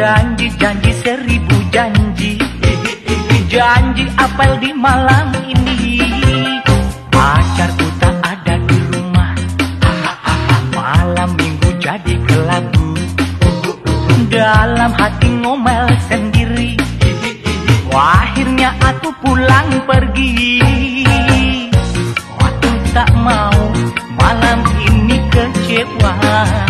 Janji, janji seribu janji. Janji apel di malam ini. Pacarku tak ada di rumah. Malam minggu jadi kelabu. Dalam hati ngomel sendiri. Akhirnya aku pulang pergi. Aku tak mau malam ini kecewa.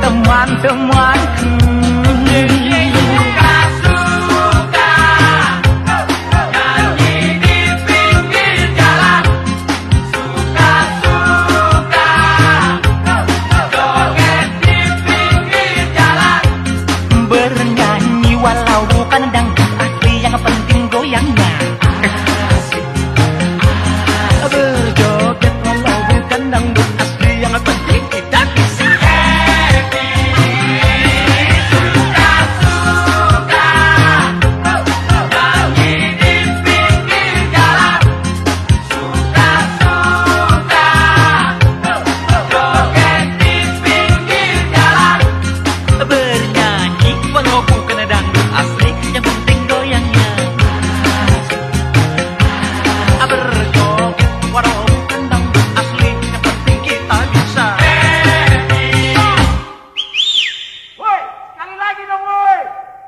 teman-temanku